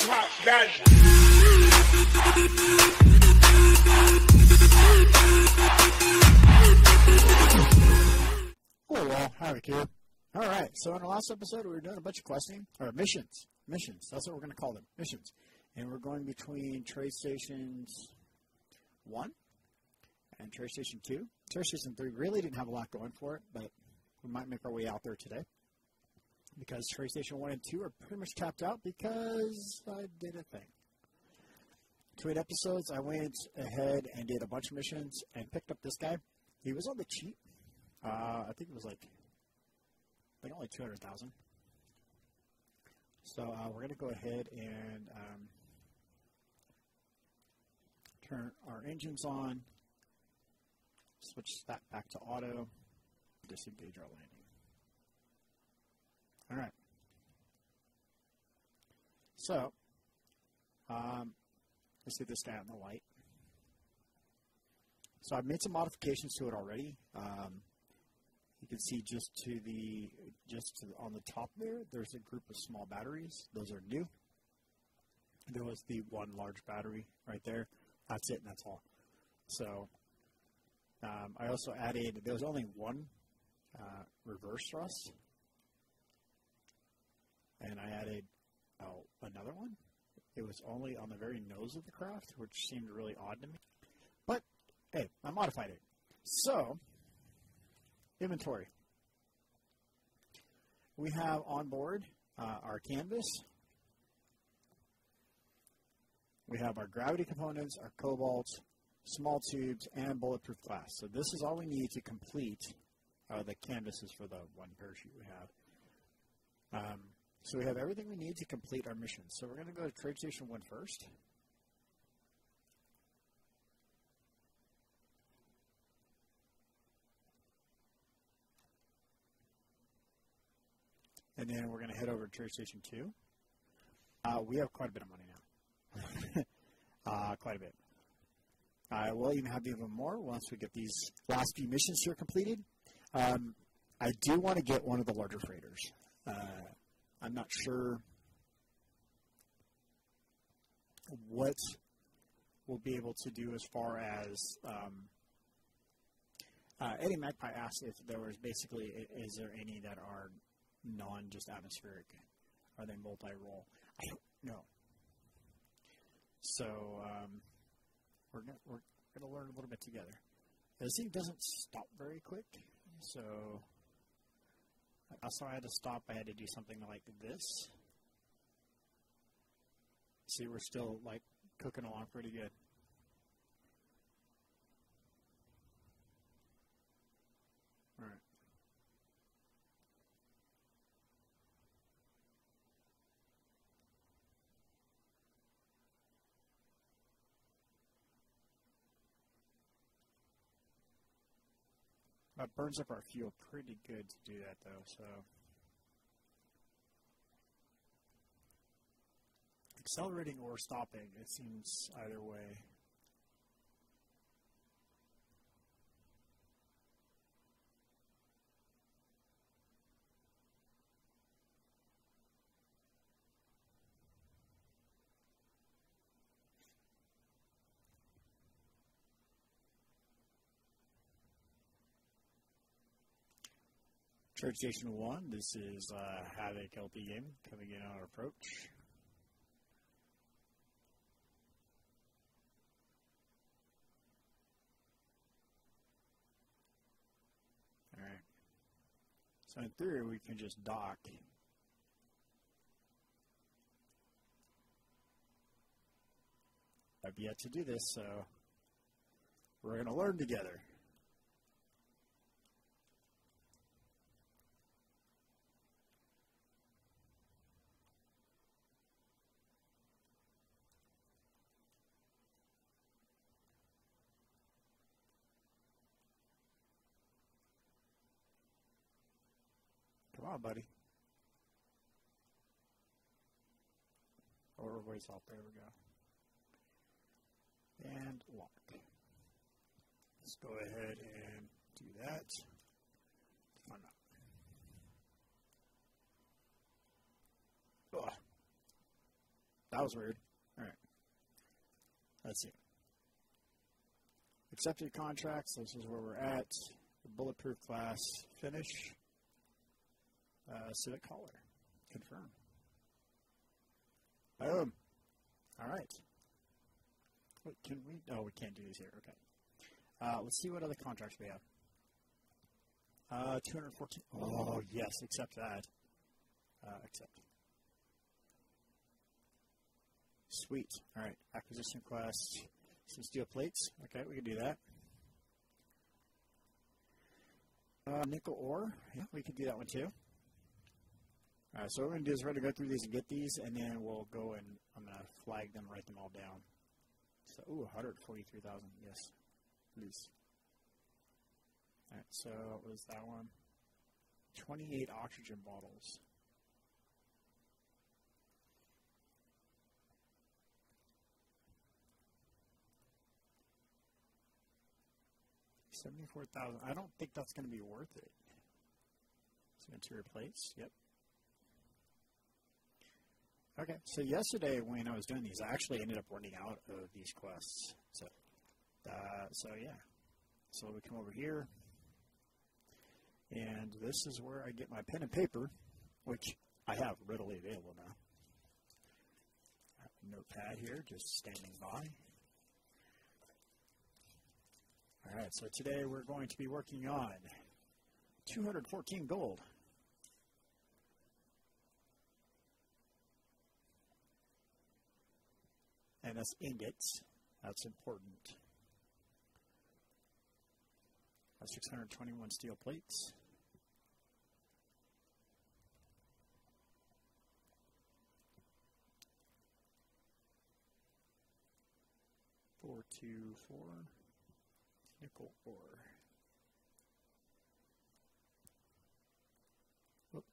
Pop that. Hello, all. Here. All right. So in the last episode, we were doing a bunch of questing or missions. Missions. That's what we're going to call them. Missions. And we're going between trade stations one and trade station two. Trade station three really didn't have a lot going for it, but we might make our way out there today because trade station one and two are pretty much tapped out because I did a thing. Two eight episodes, I went ahead and did a bunch of missions and picked up this guy. He was on the cheap. Uh, I think it was like, like only two hundred thousand. So uh, we're gonna go ahead and um, turn our engines on. Switch that back to auto. Disengage our landing. All right. So, um, let's get this out in the light. So I've made some modifications to it already. Um, you can see just to the just to the, on the top there, there's a group of small batteries. Those are new. There was the one large battery right there. That's it, and that's all. So um, I also added. There was only one uh, reverse thrust, and I added oh, another one. It was only on the very nose of the craft, which seemed really odd to me. But hey, I modified it. So inventory. We have on board uh, our canvas. We have our gravity components, our cobalt, small tubes, and bulletproof glass. So this is all we need to complete uh, the canvases for the one parachute we have. Um, so we have everything we need to complete our mission. So we're going to go to Trade Station 1 first. and then we're going to head over to Trade Station 2. Uh, we have quite a bit of money now. uh, quite a bit. I will even have even more once we get these last few missions here completed. Um, I do want to get one of the larger freighters. Uh, I'm not sure what we'll be able to do as far as um, uh, Eddie Magpie asked if there was basically is there any that are non just atmospheric? Are they multi role? I don't know. So um, we're gonna, we're going to learn a little bit together. This thing doesn't stop very quick, so I oh, saw I had to stop. I had to do something like this. See, we're still like cooking along pretty good. That burns up our fuel pretty good to do that, though. So accelerating or stopping, it seems either way. Church Station 1, this is uh, Havoc LP game coming in on our approach. Alright. So in theory, we can just dock. I've yet to do this, so we're going to learn together. Buddy. Or ways off. There we go. And lock. Let's go ahead and do that. Why? Ugh. Oh. that was weird. All right. Let's see. Accepted contracts. This is where we're at. The bulletproof class finish. Uh, civic hauler. Confirm. Boom. All right. Wait, can we? Oh, we can't do these here. Okay. Uh, let's see what other contracts we have. Uh, 214. Oh, yes, accept that. Uh, accept. Sweet. All right. Acquisition quest. Some steel plates. Okay, we can do that. Uh, nickel ore. Yeah, we can do that one too. All right, so what we're going to do is we're going to go through these and get these, and then we'll go and I'm going to flag them, write them all down. So, ooh, 143,000. Yes, please. All right, so what was that one? 28 oxygen bottles. Seventy-four thousand. I don't think that's going to be worth it. Some to replace. Yep. Okay, so yesterday when I was doing these, I actually ended up running out of these quests. So, uh, so yeah. So we come over here, and this is where I get my pen and paper, which I have readily available now. Notepad here, just standing by. All right, so today we're going to be working on 214 gold. Ingots. That's important. That's 621 steel plates. Four two four nickel ore. Whoop.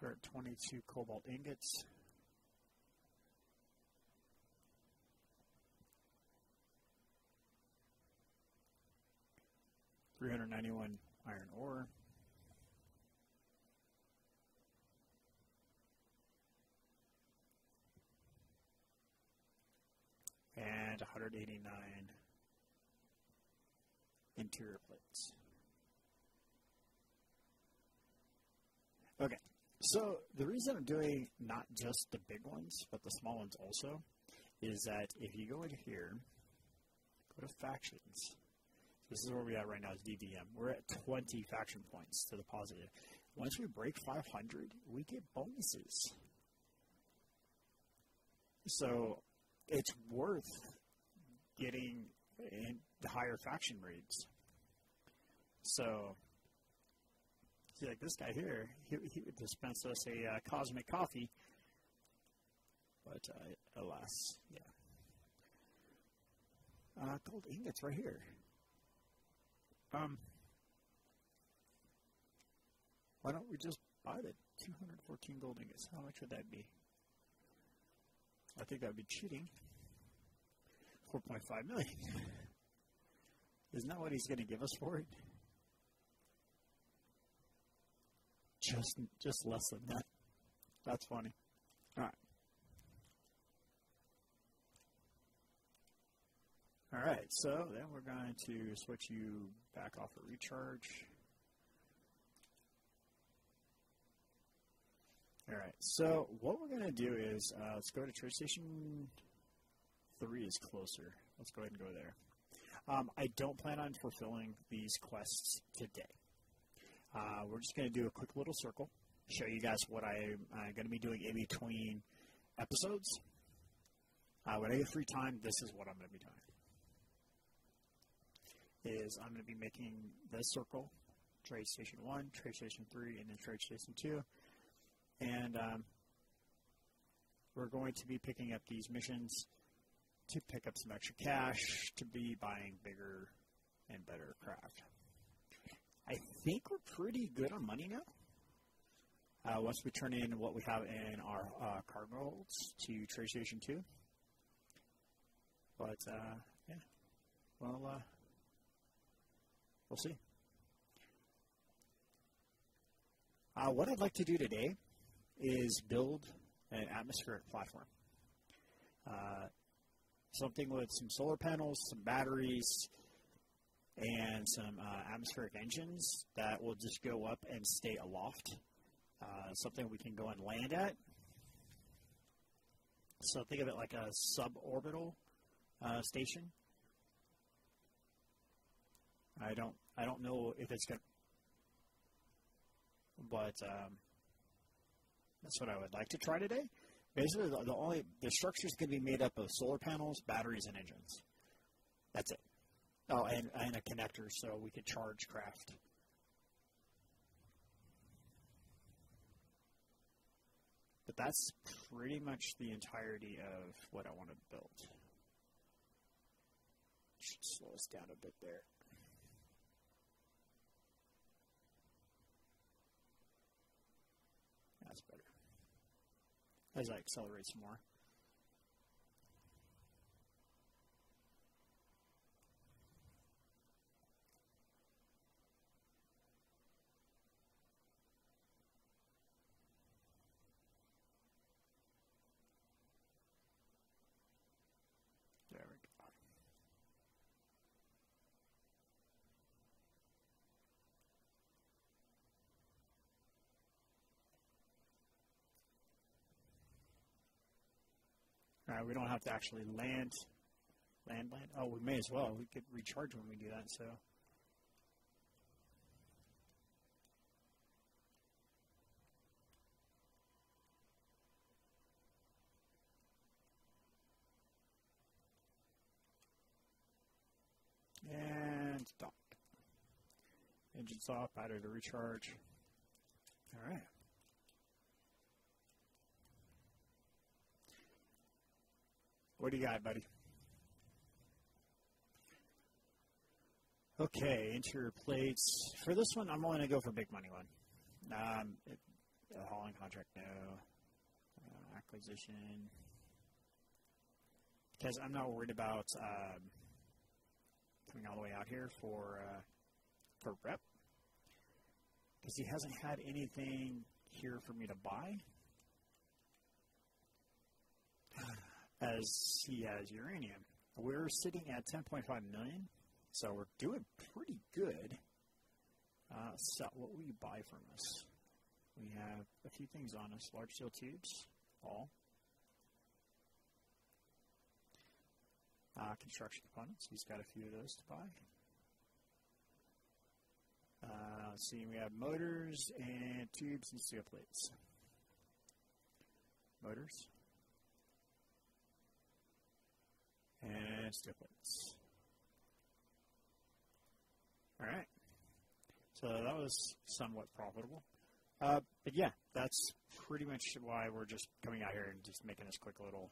122 cobalt ingots. Three hundred ninety-one iron ore. And 189 interior plates. Okay, so the reason I'm doing not just the big ones, but the small ones also, is that if you go in here, go to factions. This is where we are at right now is DVM. We're at 20 faction points to the positive. Once we break 500, we get bonuses. So it's worth getting in the higher faction rates. So, see, like this guy here, he, he would dispense us a uh, cosmic coffee, but uh, alas, yeah. Uh, gold ingots right here. Um, why don't we just buy the 214 gold ingots? How much would that be? I think that would be cheating. 4.5 million. Isn't that what he's going to give us for it? Just, just less than that. That's funny. All right. All right, so then we're going to switch you back off a recharge. All right, so what we're going to do is uh, let's go to trade station three is closer. Let's go ahead and go there. Um, I don't plan on fulfilling these quests today. Uh, we're just going to do a quick little circle, show you guys what I'm going to be doing in between episodes. Uh, when I get free time, this is what I'm going to be doing. Is I'm going to be making this circle, trade station one, trade station three, and then trade station two, and um, we're going to be picking up these missions to pick up some extra cash to be buying bigger and better craft. I think we're pretty good on money now. Uh, once we turn in what we have in our uh, cargo holds to Trade Station 2. But, uh, yeah. Well, uh, we'll see. Uh, what I'd like to do today is build an atmospheric platform. uh, something with some solar panels, some batteries, and some uh, atmospheric engines that will just go up and stay aloft. Uh, something we can go and land at. So think of it like a suborbital uh, station. I don't I don't know if it's going, to. but um, that's what I would like to try today. Basically, the, the only the structure is going to be made up of solar panels, batteries, and engines. That's it. Oh, and, and a connector so we could charge craft. But that's pretty much the entirety of what I want to build. Should slow us down a bit there. That's better. As I accelerate some more. We don't have to actually land, land, land. Oh, we may as well. We could recharge when we do that. So. And dock. Engines off, battery to recharge. All right. What do you got, buddy? Okay, interior plates. For this one, I'm only going to go for big money one. Um, it, hauling contract, no. Uh, acquisition. Because I'm not worried about um, coming all the way out here for uh, for rep. Because he hasn't had anything here for me to buy. as he has uranium. We're sitting at 10.5 million, so we're doing pretty good. Uh, so what will you buy from us? We have a few things on us: large steel tubes, all. Uh, construction components. He's got a few of those to buy. Uh, let's see, we have motors and tubes and steel plates. Motors. And steel. All right. So that was somewhat profitable. Uh, but yeah, that's pretty much why we're just coming out here and just making this quick little.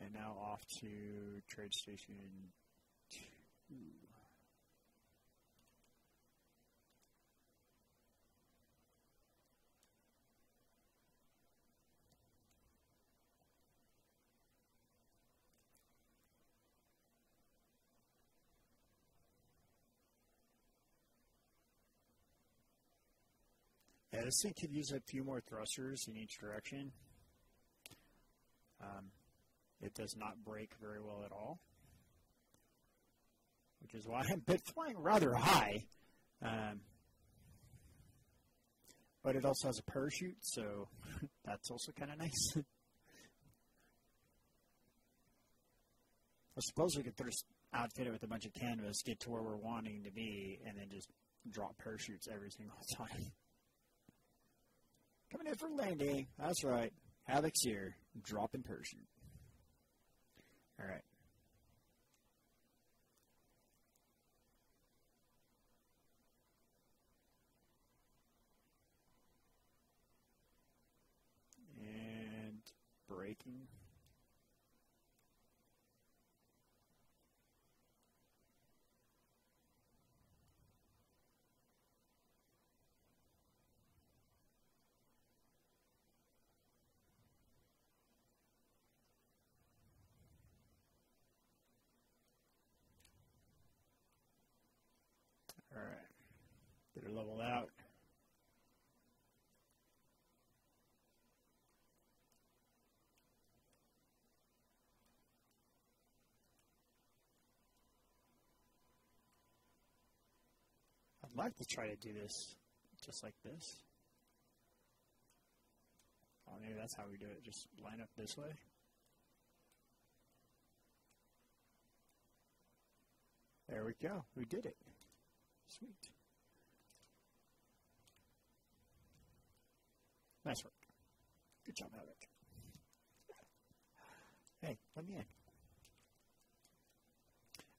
And now off to trade station two. Yeah, this thing could use a few more thrusters in each direction. Um, it does not brake very well at all, which is why I'm flying rather high. Um, but it also has a parachute, so that's also kind of nice. I suppose we could just outfit it with a bunch of canvas, get to where we're wanting to be, and then just drop parachutes every single time. Coming in for landing. That's right. Havoc's here. Dropping parachute. All right. And braking. that are level out. I'd like to try to do this just like this. Oh, maybe that's how we do it. Just line up this way. There we go. We did it. Sweet. Nice work. Good job, Alec. Hey, let me in.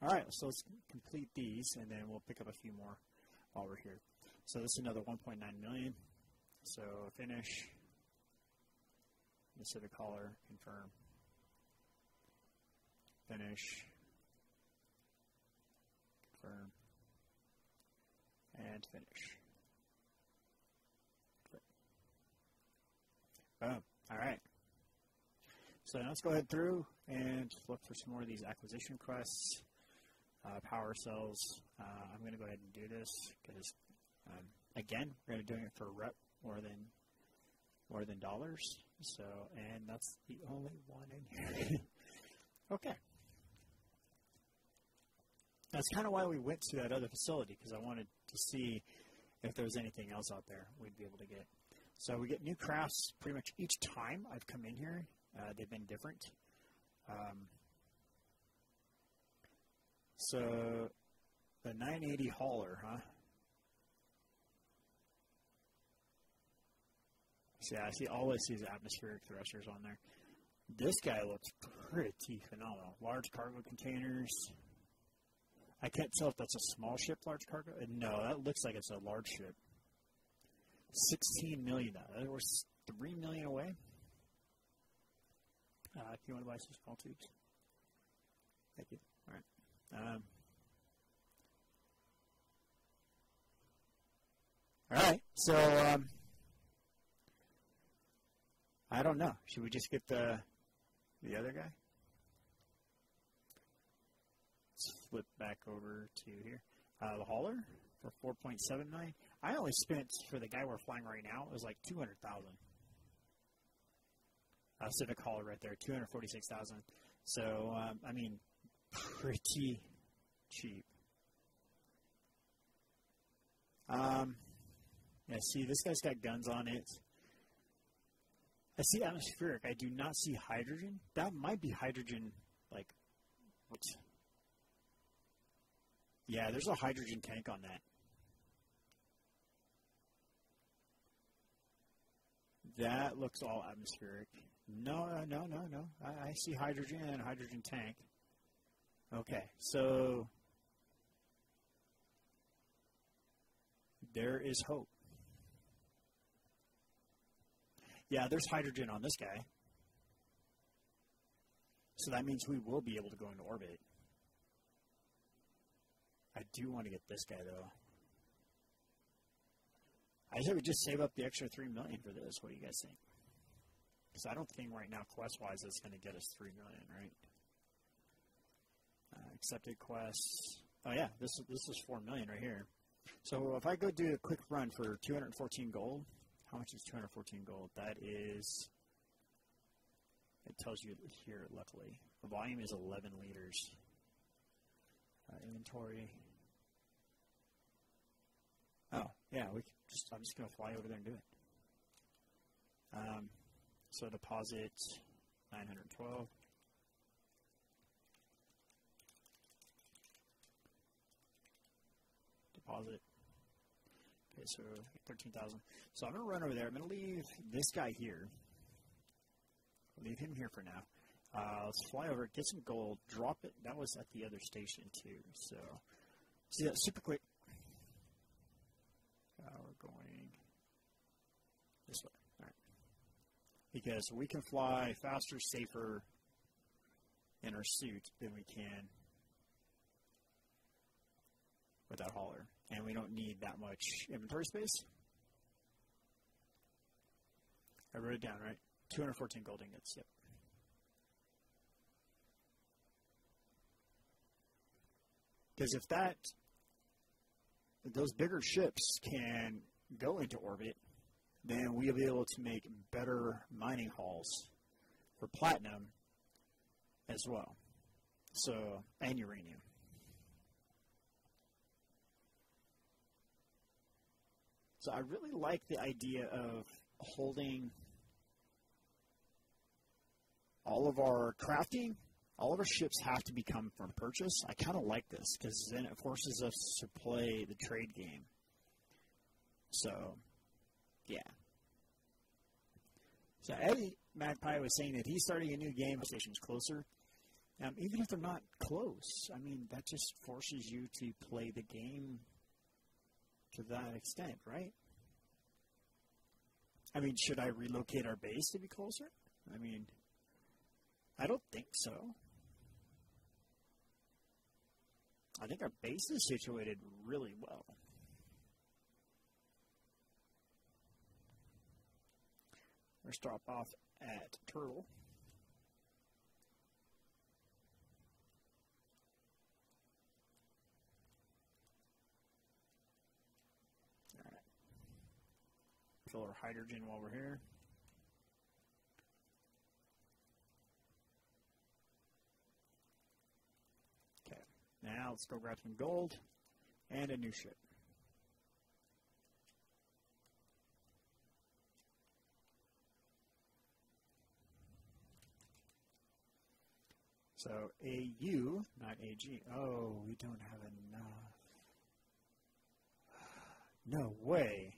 All right, so let's complete these, and then we'll pick up a few more while we're here. So this is another 1.9 million. So finish. Mississippi caller, confirm. Finish. Confirm. And finish. Boom. All right. So now let's go ahead through and look for some more of these acquisition requests, uh, power cells. Uh, I'm going to go ahead and do this because, um, again, we're going to be doing it for rep more than more than dollars. So, and that's the only one in here. okay. That's kind of why we went to that other facility because I wanted to see if there was anything else out there we'd be able to get. So we get new crafts pretty much each time I've come in here. Uh, they've been different. Um, so the 980 hauler, huh? See, I see always atmospheric thrusters on there. This guy looks pretty phenomenal. Large cargo containers. I can't tell if that's a small ship, large cargo. No, that looks like it's a large ship. 16 million. We're 3 million away. Uh, if you want to buy some small tubes. Thank you. All right. Um, all right. So, um, I don't know. Should we just get the the other guy? Let's flip back over to here. Uh, the hauler for 4.79. I only spent for the guy we're flying right now. It was like 200,000. Uh, Civic hauler right there, 246,000. So um, I mean, pretty cheap. Um, yeah. See, this guy's got guns on it. I see atmospheric. I do not see hydrogen. That might be hydrogen, like, what? Yeah, there's a hydrogen tank on that. That looks all atmospheric. No, uh, no, no, no. I, I see hydrogen and hydrogen tank. Okay, so there is hope. Yeah, there's hydrogen on this guy. So that means we will be able to go into orbit. I do want to get this guy though. I say we just save up the extra three million for this. What do you guys think? Because I don't think right now quest wise it's going to get us three million, right? Uh, accepted quests. Oh yeah, this this is four million right here. So if I go do a quick run for 214 gold, how much is 214 gold? That is, it tells you here, luckily. The volume is 11 liters. Uh, inventory. Oh, yeah, we just, I'm just going to fly over there and do it. Um, so deposit 912. Deposit Okay, so 13,000. So I'm going to run over there. I'm going to leave this guy here. leave him here for now. Uh, let's fly over, get some gold, drop it. That was at the other station too. So, see that super quick. Going this way. All right. Because we can fly faster, safer in our suit than we can with that hauler and we don't need that much inventory space. I wrote it down, right? 214 gold ingots, yep. Because if that, those bigger ships can go into orbit, then we'll be able to make better mining halls for platinum as well. So, and uranium. So I really like the idea of holding all of our crafting, all of our ships have to become from purchase. I kind of like this because then it forces us to play the trade game. So, yeah. So Eddie Magpie was saying that he's starting a new game stations closer. Um, even if they're not close, I mean that just forces you to play the game to that extent, right? I mean, should I relocate our base to be closer? I mean, I don't think so. I think our base is situated really well. Let's drop off at Turtle. All right. Fill our hydrogen while we're here. Okay. Now let's go grab some gold and a new ship. So AU, not AG. Oh, we don't have enough. No way.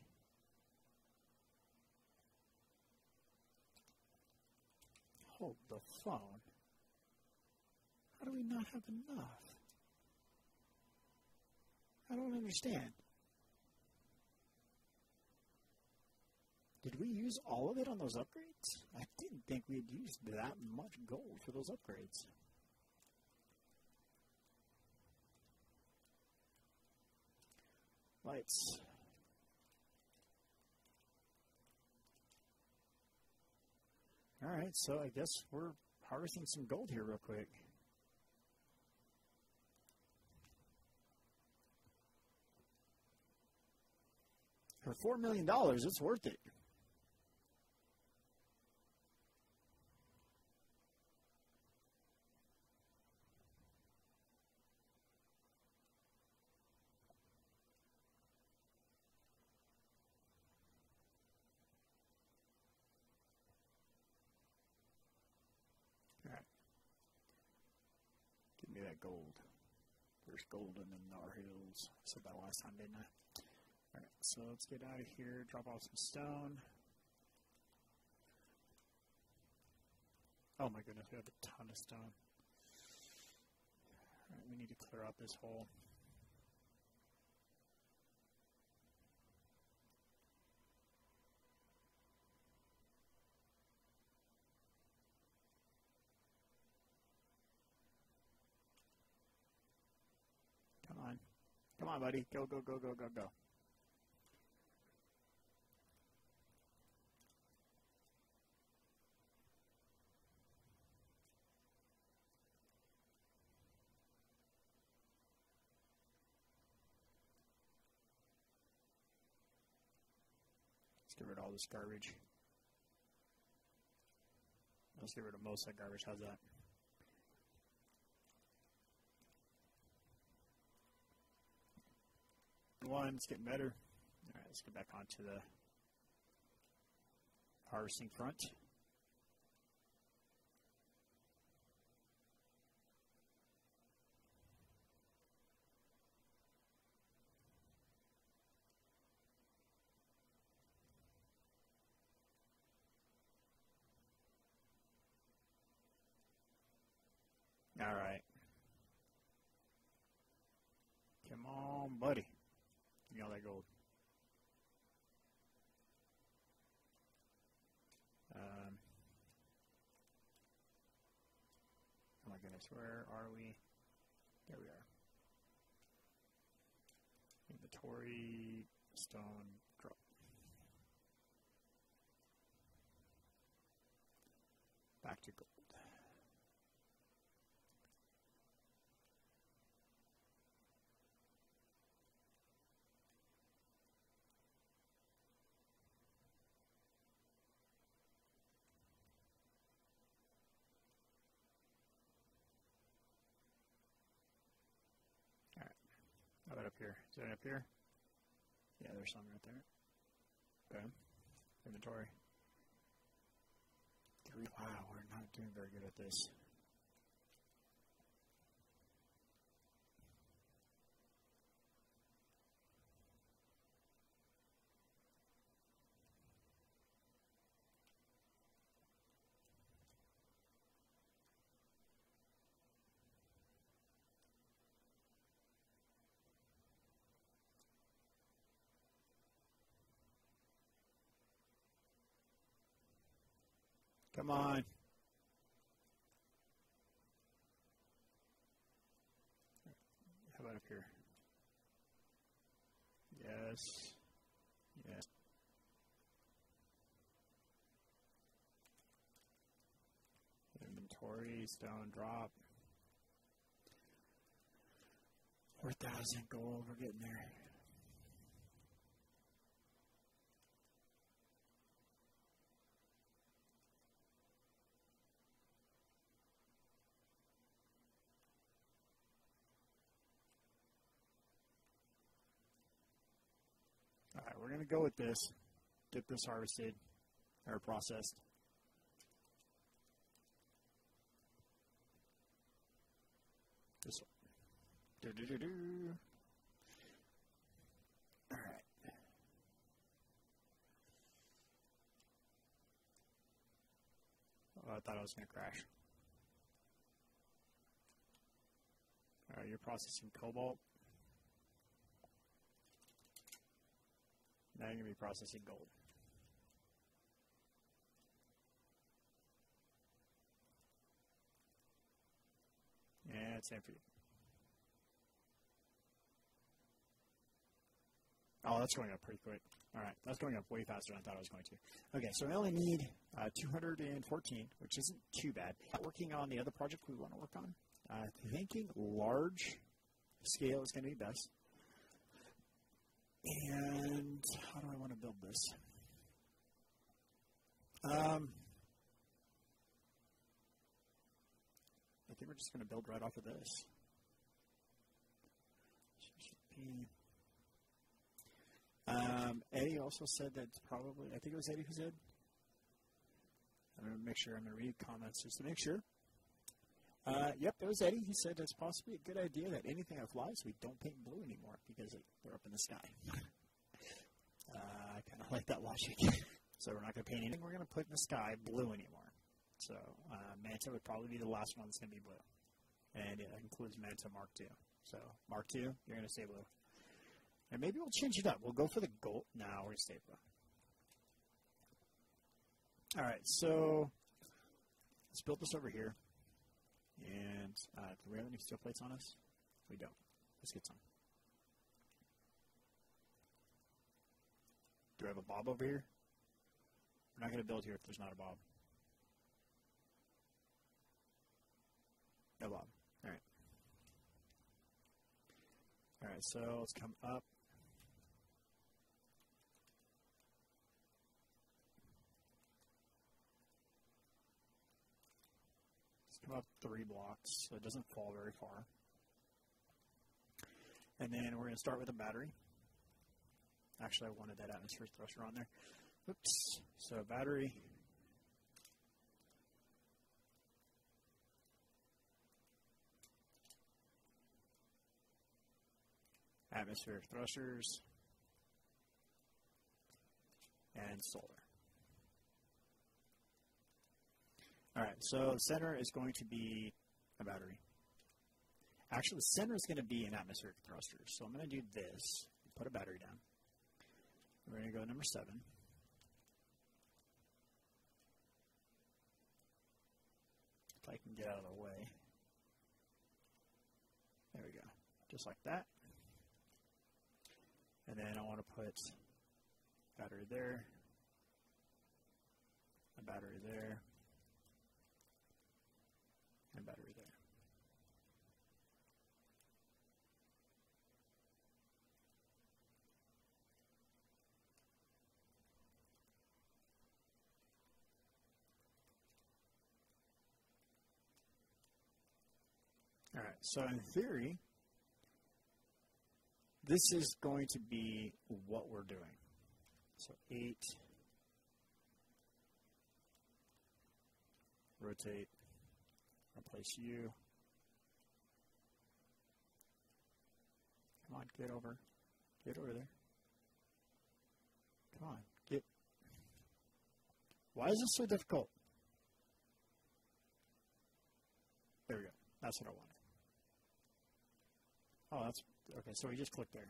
Hold the phone. How do we not have enough? I don't understand. Did we use all of it on those upgrades? I didn't think we'd used that much gold for those upgrades. Lights. All right, so I guess we're harvesting some gold here real quick. For $4 million, it's worth it. Gold. There's gold in the Nar Hills. I said that last time, didn't I? Alright, so let's get out of here, drop off some stone. Oh my goodness, we have a ton of stone. Alright, we need to clear out this hole. On, buddy. Go, go, go, go, go, go. Let's get rid of all this garbage. Let's get rid of most of that garbage. How's that? It's getting better. All right, let's get back onto the harvesting front. All right. Come on, buddy. All that gold. Um, oh my goodness, where are we? There we are. Inventory, stone, drop. Back to gold. Up here? Is that up here? Yeah, there's some right there. Okay. Inventory. Wow, we're not doing very good at this. Come on. How about up here? Yes. Yes. Inventory, stone drop. 4,000 gold, we're getting there. Going to go with this. Get this harvested or processed. This one. Do-do-do-do. All right. Oh, I thought I was going to crash. All right, you're processing cobalt. Now you're going to be processing gold. Yeah, it's time for you. Oh, that's going up pretty quick. All right, that's going up way faster than I thought it was going to. Okay, so I only need uh, 214, which isn't too bad. Working on the other project we want to work on, uh, thinking large scale is going to be best. And how do I want to build this? Um, I think we're just going to build right off of this. Um, Eddie also said that probably, I think it was Eddie who said, I'm going to make sure I'm going to read comments just to make sure. Uh, yep, was Eddie. He said it's possibly a good idea that anything that flies, we don't paint blue anymore because it, they're up in the sky. uh, I kind of like that logic. so we're not going to paint anything we're going to put in the sky blue anymore. So uh, Manta would probably be the last one that's going to be blue. And it includes Manta Mark II. So Mark II, you're going to stay blue. And maybe we'll change it up. We'll go for the gold. Now we're going to stay blue. All right, so let's build this over here. And uh, do we have any steel plates on us? We don't. Let's get some. Do I have a bob over here? We're not going to build here if there's not a bob. No bob. All right. All right, so let's come up. Up three blocks, so it doesn't fall very far. And then we're going to start with a battery. Actually, I wanted that atmosphere thruster on there. Oops. So battery. Atmospheric thrusters. And solar. All right, so center is going to be a battery. Actually, the center is going to be an atmospheric thruster. So I'm going to do this, put a battery down. We're going to go number seven. If I can get out of the way. There we go. Just like that. And then I want to put battery there, a battery there, and battery there. All right, so in theory, this is going to be what we're doing. So eight. Rotate. Replace you. Come on, get over. Get over there. Come on, get. Why is this so difficult? There we go. That's what I wanted. Oh, that's okay. So we just click there.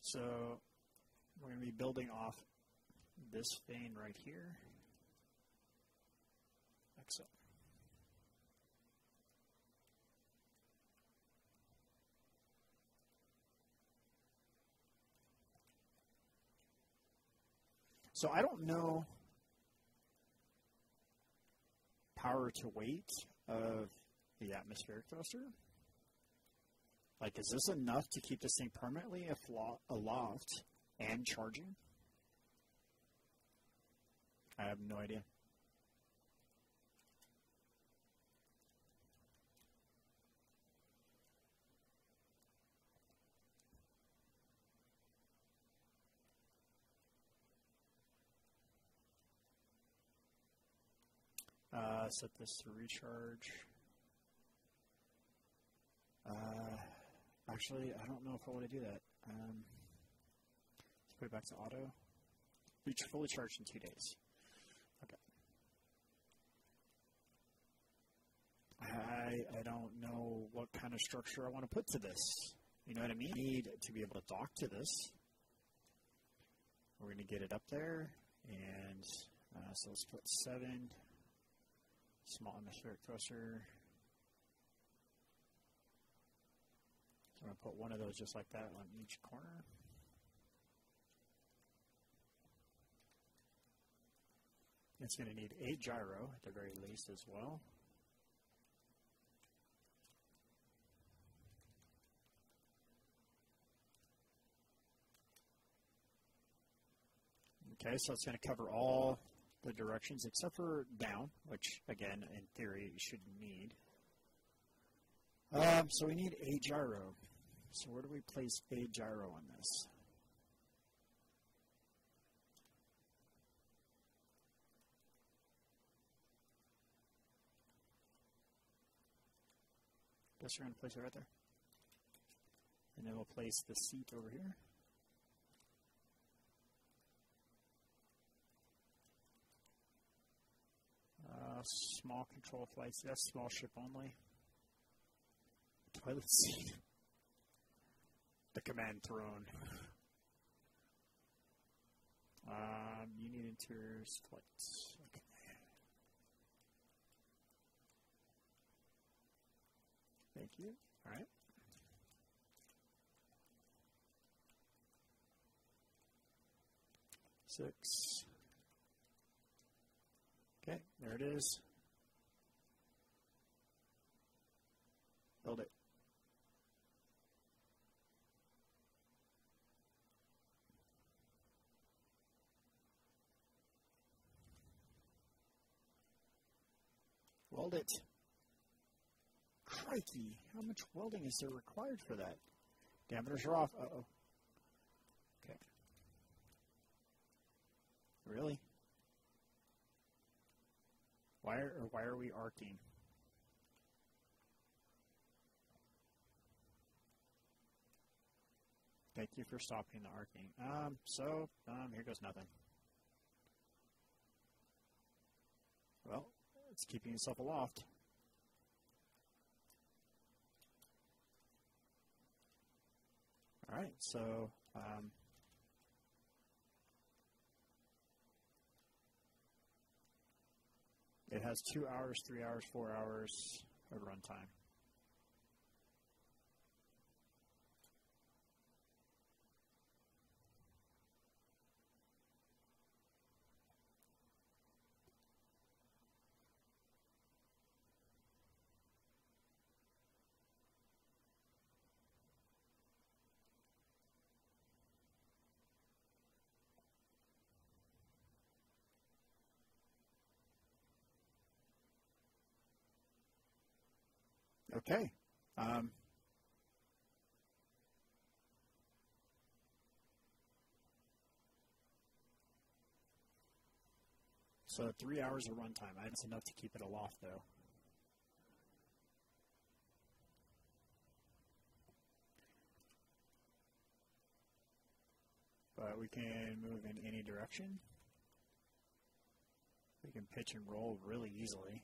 So we're going to be building off this vein right here. So. So I don't know power to weight of the atmospheric thruster. Like, is this enough to keep this thing permanently aloft and charging? I have no idea. Uh, set this to recharge. Uh, actually, I don't know if I want to do that. Um, let's put it back to auto. Be fully charged in two days. Okay. I I don't know what kind of structure I want to put to this. You know what I mean? I need to be able to dock to this. We're going to get it up there, and uh, so let's put seven small atmospheric thruster. I'm going to put one of those just like that on each corner. It's going to need a gyro at the very least as well. Okay, so it's going to cover all the directions except for down, which again, in theory, you shouldn't need. Um, so we need a gyro. So where do we place a gyro on this? Guess we're going to place it right there. And then we'll place the seat over here. Small control flights. That's small ship only. Toilet seat. The command throne. Um, you need interiors flights. Okay. Thank you. All right. Six. Okay, there it is. Build it. Weld it. Crikey, how much welding is there required for that? Dampeners are off. Uh-oh. Okay. Really? Why are, why are we arcing? Thank you for stopping the arcing. Um, so, um, here goes nothing. Well, it's keeping itself aloft. All right, so um, It has two hours, three hours, four hours of runtime. Okay. Um, so three hours of runtime. That's enough to keep it aloft, though. But we can move in any direction. We can pitch and roll really easily.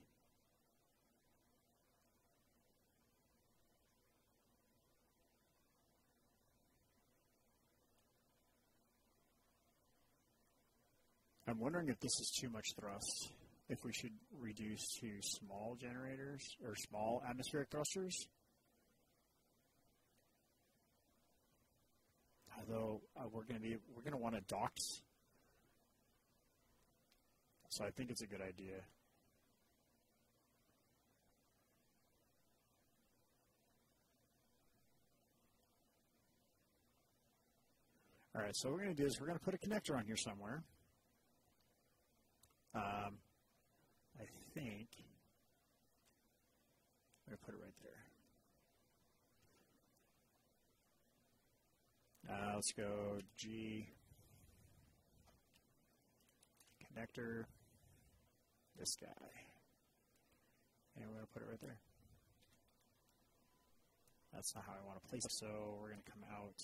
I'm wondering if this is too much thrust. If we should reduce to small generators or small atmospheric thrusters. Although uh, we're going to be we're going to want a docked, so I think it's a good idea. All right, so what we're going to do is we're going to put a connector on here somewhere. Um, I think I'm going to put it right there. Uh, let's go G connector, this guy. And we're going to put it right there. That's not how I want to place it, so we're going to come out.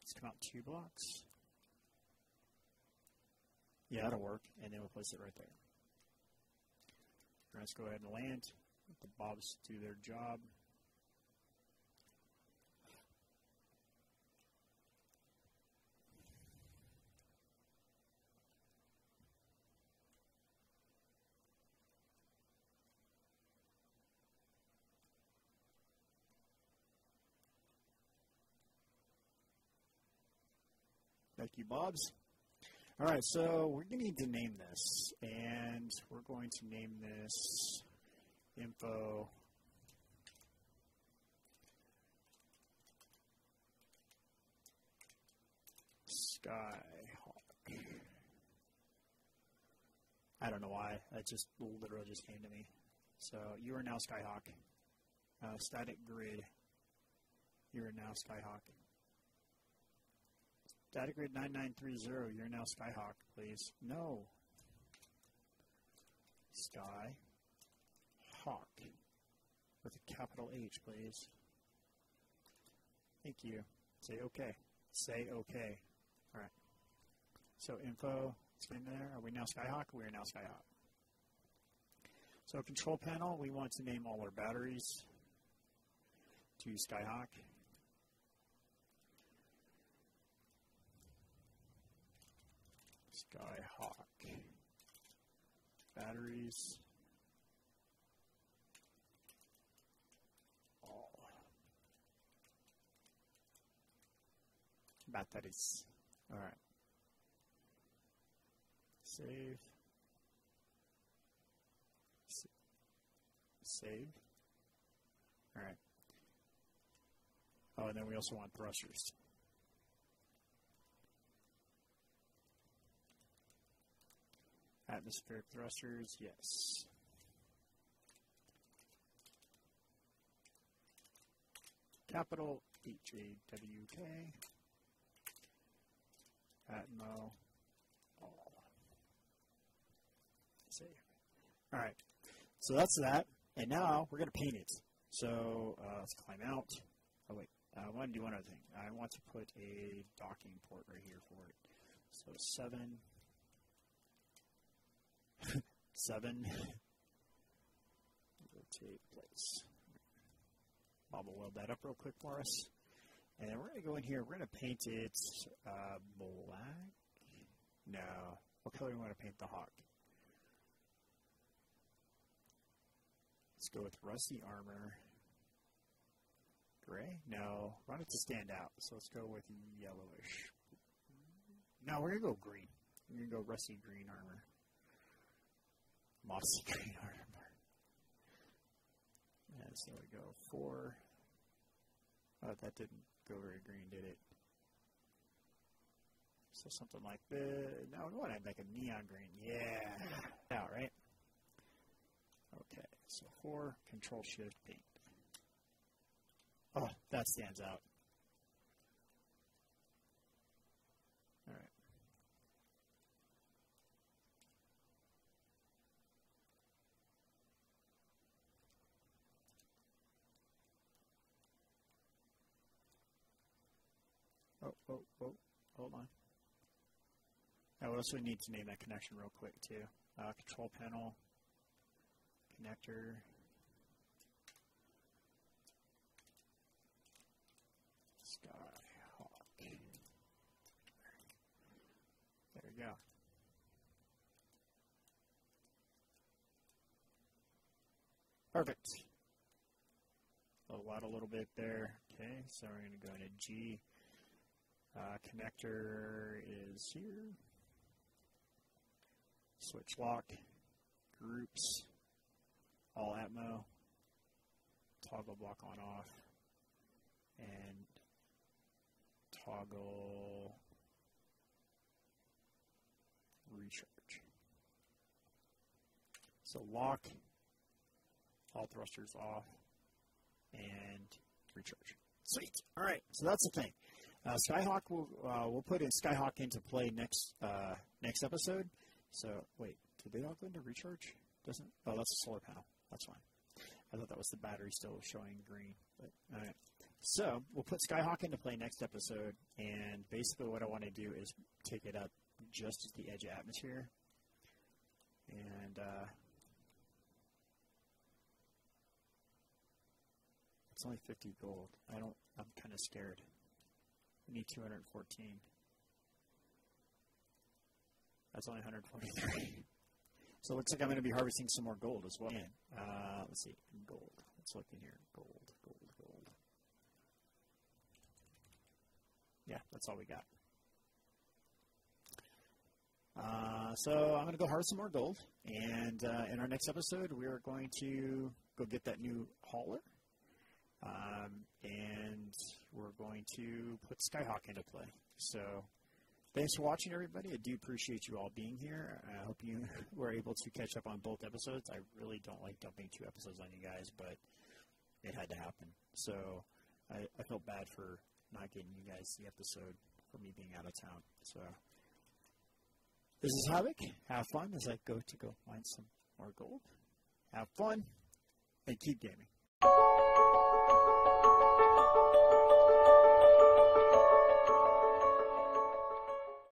Let's come out two blocks. Yeah, that'll work. And then we'll place it right there. Let's go ahead and land. The bobs do their job. Thank you, Bobs. All right, so we're going to need to name this, and we're going to name this info Skyhawk. I don't know why. That just literally just came to me. So you are now Skyhawk. Uh, static grid. You are now Skyhawk. Datagrid 9930, you're now Skyhawk, please. No. Sky Hawk with a capital H, please. Thank you. Say okay. Say okay. All right. So info, it's in there. Are we now Skyhawk? We are now Skyhawk. So control panel, we want to name all our batteries to Skyhawk. Skyhawk. Batteries. Batteries. Alright. Save. S save. Alright. Oh, and then we also want thrusters. Atmospheric thrusters, yes. Capital H-A-W-K. Atmo. All. Right. So that's that. And now we're going to paint it. So uh, let's climb out. Oh, wait. I want to do one other thing. I want to put a docking port right here for it. So 7 seven. Rotate place. Bob will weld that up real quick for us. And then we're going to go in here. We're going to paint it uh, black. No. What color do we want to paint the hawk? Let's go with rusty armor. Gray? No. I want it to stand out. So let's go with yellowish. No, we're going to go green. We're going to go rusty green armor mossy green armor. And so we go four. Oh, that didn't very green, did it? So something like this. No, want to make a neon green. Yeah. Now, right? Okay. So four, Control Shift Paint. Oh, that stands out. Oh, oh, hold on. I also need to name that connection real quick too. Uh, control panel, connector. Skyhawk. There we go. Perfect. Level out a little bit there. Okay, so we're going to go into G. Uh, connector is here. Switch lock, groups, all Atmo, toggle block on off, and toggle recharge. So lock, all thrusters off, and recharge. Sweet. All right. So that's the thing. Uh, Skyhawk will uh, we'll put in Skyhawk into play next uh, next episode. So wait, did they all go into recharge? Doesn't? Oh, that's a solar panel. That's fine. I thought that was the battery still showing green. But all right. So we'll put Skyhawk into play next episode, and basically what I want to do is take it up just at the edge of atmosphere, and uh, it's only 50 gold. I don't. I'm kind of scared. We need 214. That's only 123. so it looks like I'm going to be harvesting some more gold as well. Uh, let's see, gold. Let's look in here. Gold, gold, gold. Yeah, that's all we got. Uh, so I'm going to go harvest some more gold, and uh, in our next episode, we are going to go get that new hauler, um, and we're going to put Skyhawk into play. So thanks for watching, everybody. I do appreciate you all being here. I hope you were able to catch up on both episodes. I really don't like dumping two episodes on you guys, but it had to happen. So I, I felt bad for not getting you guys the episode for me being out of town. So this is Havoc. Have fun as I go to go find some more gold. Have fun and keep gaming.